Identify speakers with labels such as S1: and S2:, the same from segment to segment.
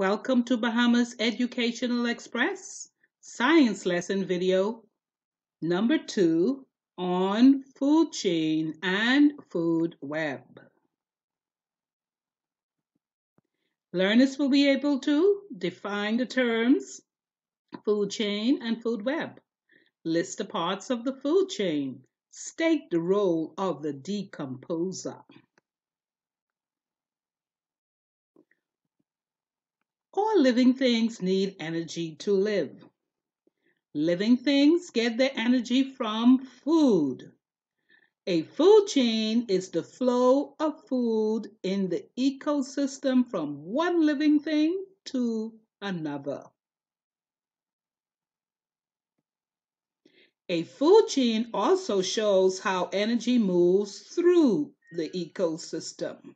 S1: Welcome to Bahamas Educational Express science lesson video number two on food chain and food web. Learners will be able to define the terms food chain and food web, list the parts of the food chain, state the role of the decomposer. Living things need energy to live. Living things get their energy from food. A food chain is the flow of food in the ecosystem from one living thing to another. A food chain also shows how energy moves through the ecosystem,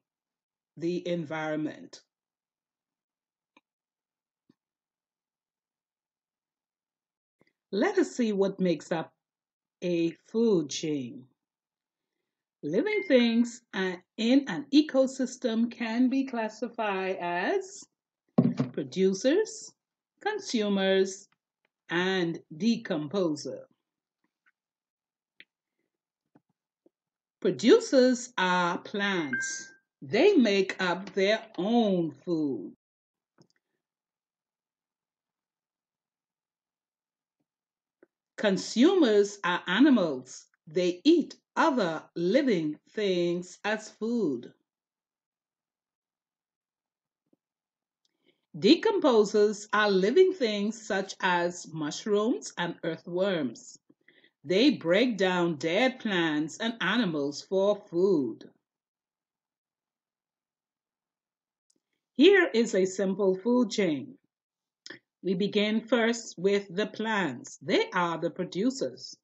S1: the environment. Let us see what makes up a food chain. Living things uh, in an ecosystem can be classified as producers, consumers, and decomposer. Producers are plants. They make up their own food. Consumers are animals. They eat other living things as food. Decomposers are living things such as mushrooms and earthworms. They break down dead plants and animals for food. Here is a simple food chain. We begin first with the plants. They are the producers.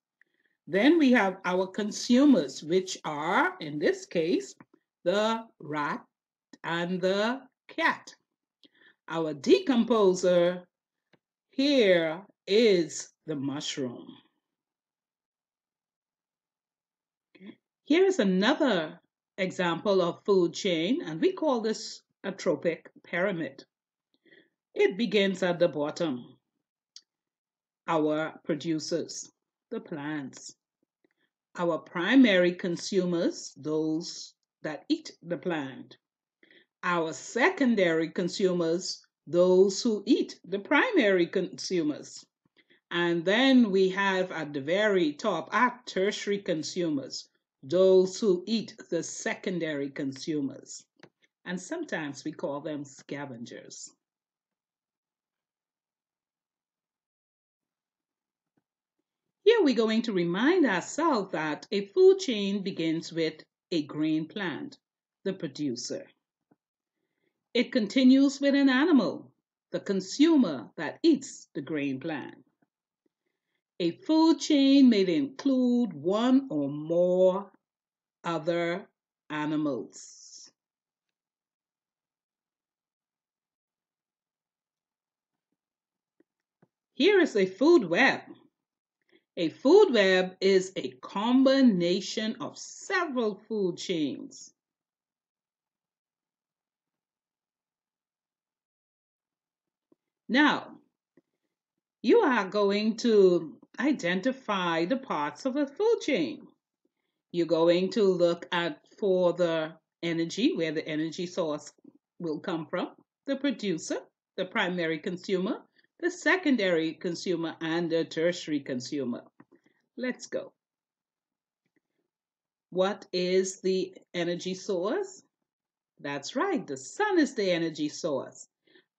S1: Then we have our consumers, which are, in this case, the rat and the cat. Our decomposer here is the mushroom. Here is another example of food chain, and we call this a trophic pyramid. It begins at the bottom. Our producers, the plants. Our primary consumers, those that eat the plant. Our secondary consumers, those who eat the primary consumers. And then we have at the very top our tertiary consumers, those who eat the secondary consumers. And sometimes we call them scavengers. We're going to remind ourselves that a food chain begins with a grain plant, the producer. It continues with an animal, the consumer that eats the grain plant. A food chain may include one or more other animals. Here is a food web. A food web is a combination of several food chains. Now, you are going to identify the parts of a food chain. You're going to look at for the energy, where the energy source will come from, the producer, the primary consumer, the secondary consumer and the tertiary consumer. Let's go. What is the energy source? That's right, the sun is the energy source.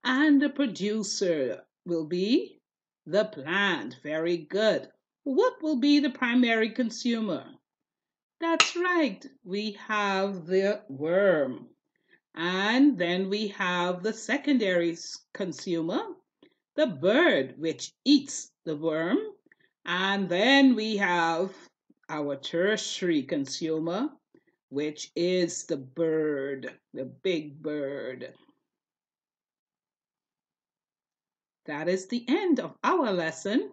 S1: And the producer will be the plant. Very good. What will be the primary consumer? That's right, we have the worm. And then we have the secondary consumer, the bird which eats the worm. And then we have our tertiary consumer, which is the bird, the big bird. That is the end of our lesson,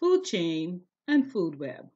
S1: food chain and food web.